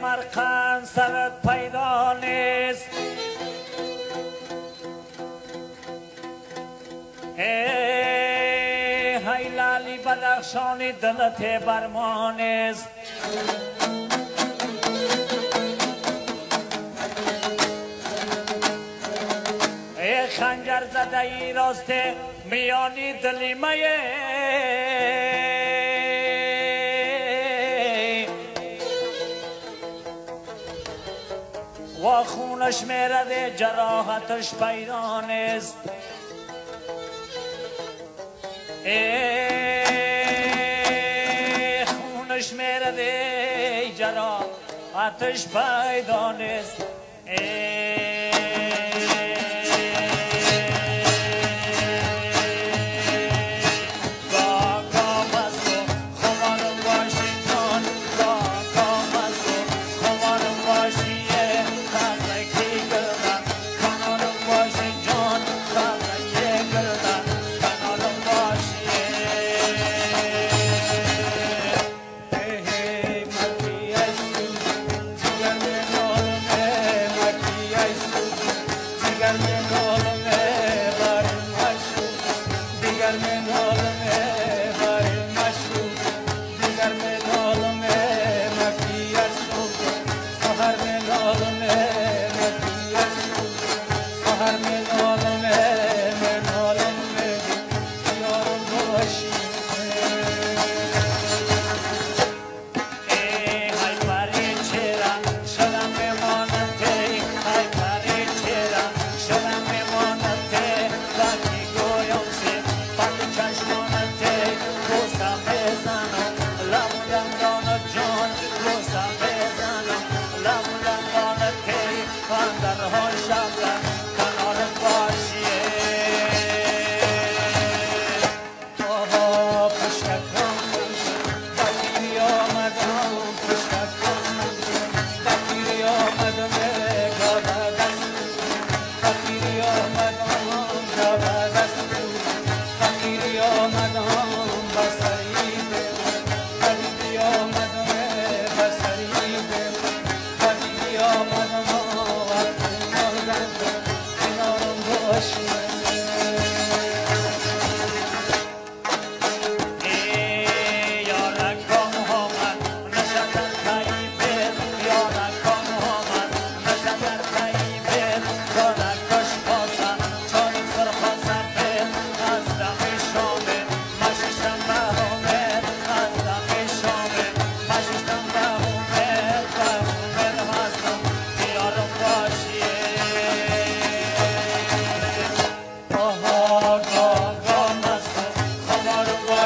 سمرقند سرت پیدا نیست ای حیلالی بدخشانی دلت برمان است ای خنجر زده ای راست میانی دلیمه و خونش میرده جراحتش پیدا نیست. ای خونش میرده جراحتش پیدا نیست.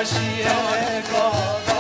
چشمانم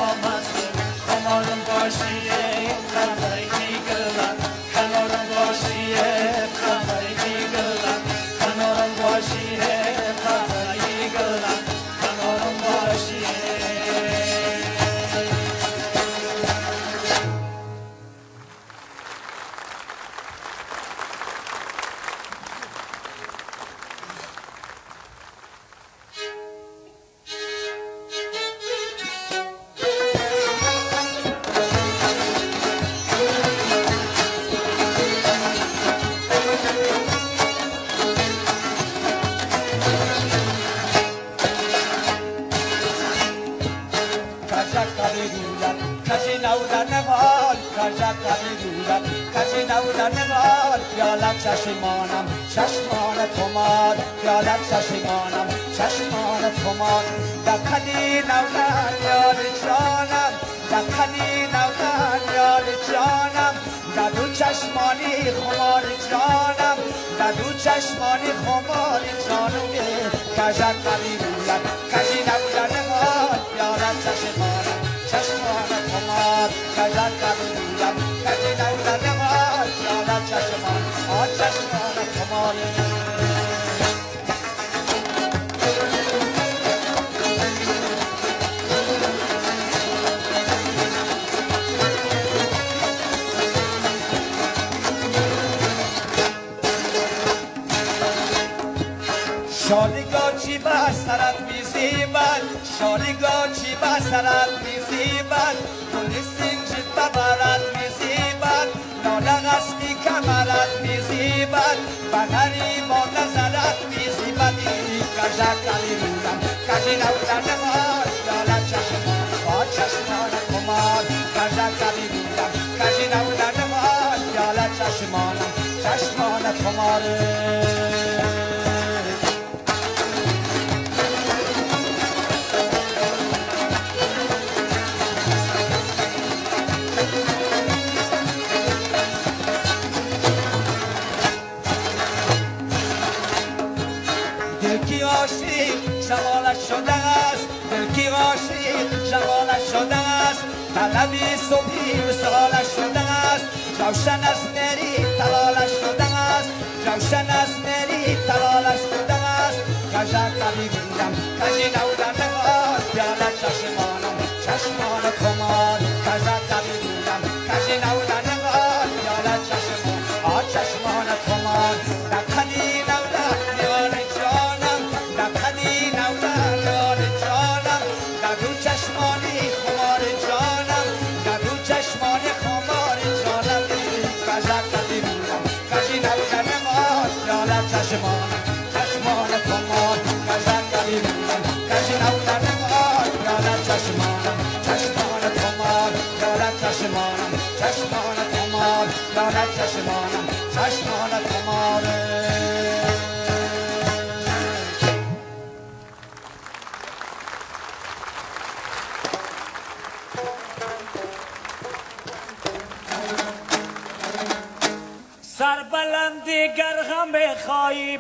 تومان دکنی نولن یار جانم دکنی نولن یار جانم ددو چشمانی خمار جانم ددو چشمانی خمار جانم کجت قوی رویت کجی نولن مال یادت چشمانم چشمان تومان کجت قوی رویت کجی نولن مال یادت چشمان آ چشمان تومان بسرت می زیبد شالی چی بسرت می زیبد گل سینجی ببرت می زیبد نالغ استی کمرت می زیبد بغری با نظرت می زیبد این کجا کلی میدم کجی نوزن باز دالت چشم با چشمان کماد شوالش شده است. دلکی عاشق شوالش شده است. طلبی صبحی وسالش شده است. جوشن از مری تلالش شده است. جوشن از مری تلالش شده است. کجا کبی بودم کجی نودم نگاه پیاله چشمانم چشمان کمان. کجا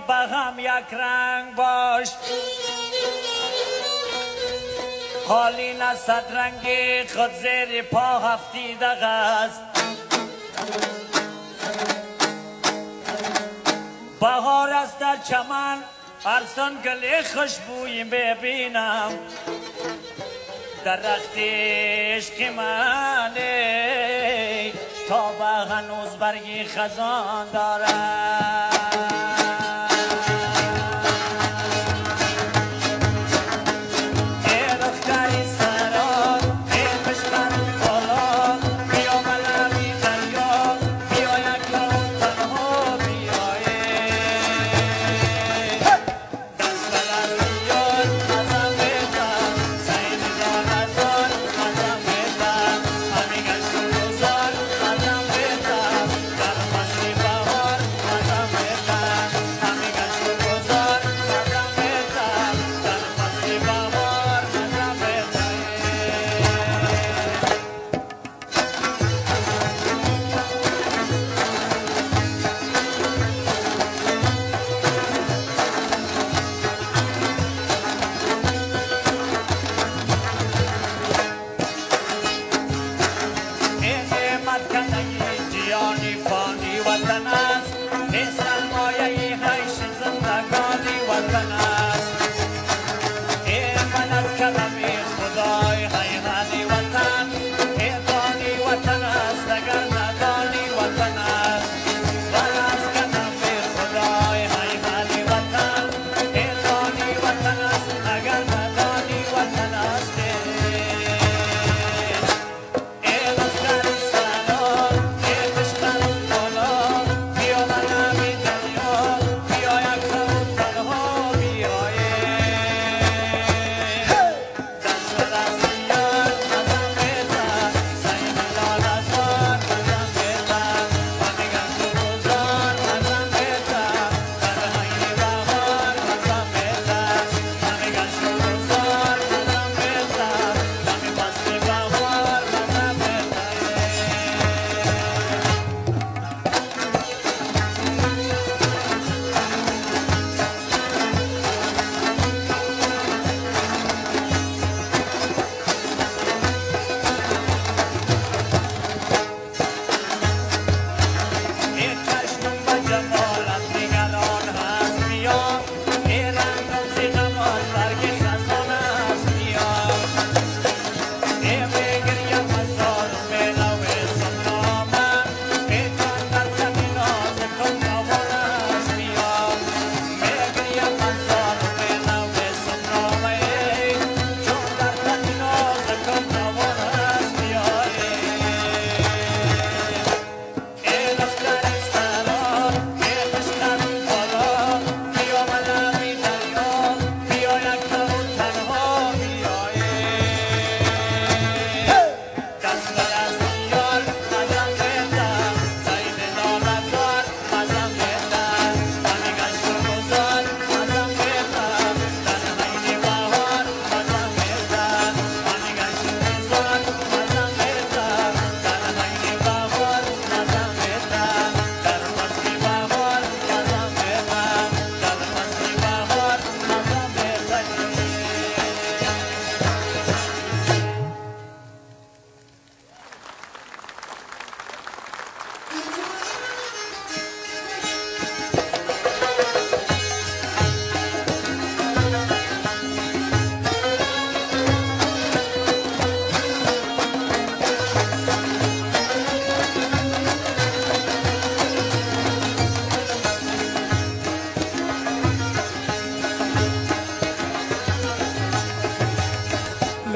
به هم یک رنگ باش. حالی نه رنگی خود زیر پا هفتیده است. بهار است در چمن ارسان گلی خوشبوی ببینم. درخت عشق منه تا به هنوز برگی خزان دارد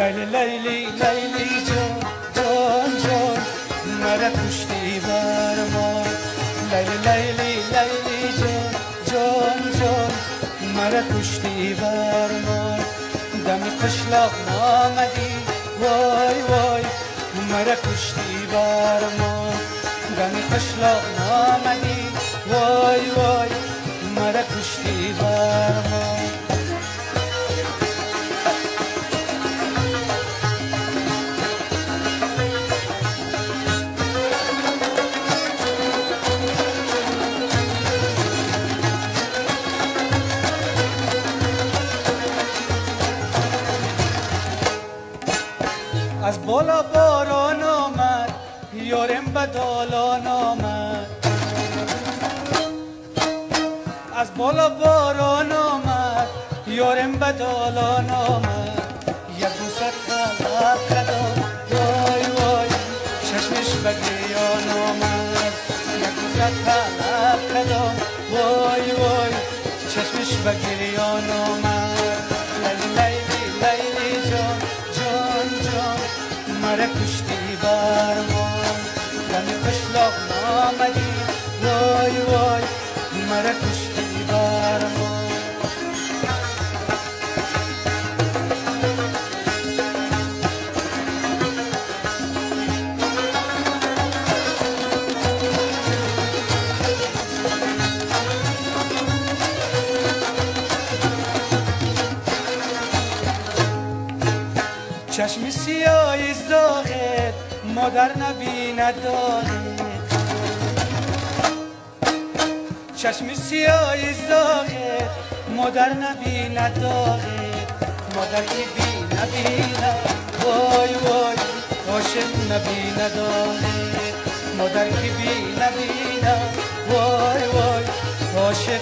لیلی لیلی لیلی جان جان جان مرا کشتی بر ما. لیلی لیلی لیلی جان جان جان مرا کشتی بر ما. دم قشلاق آمدی وای وای. مرا کشتی بر ما. دم قشلاق آمدی وای وای. مرا کشتی بر دالان آمد. از بالا باران آمد. یارم به دالان آمد. یک بوسه طلب کردم وای وای. چشمش به گریان آمد. یک بوسه طلب کردم وای وای. چشمش به گریان نامدی وای وای مرا کشتی برمان چشم سیاهی زاغت مادر نبیند چشم سیاهی زاغت مادر نبیند داغت مادر که بی نبیند وای وای عاشق نبیند داغت مادر که بی نبیند وای وای عاشق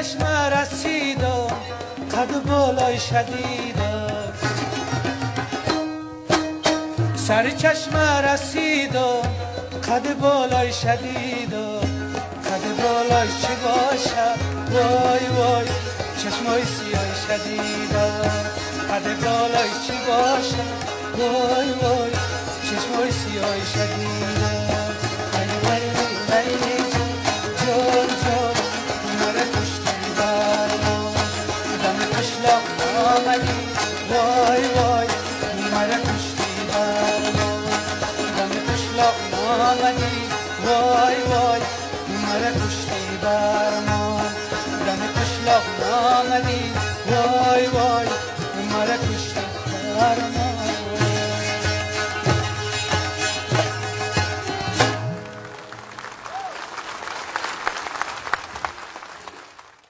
چشم رسیدم قد بالای شدیدم سر چشم رسیدم قد بالای شدیدم قد بالای چی باشد؟ وای وای چشمای سیاه شدیدم قد بالای چی باشد؟ وای وای چشمای سیاه شدیدم